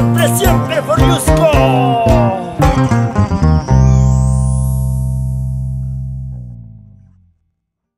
siempre, siempre por you.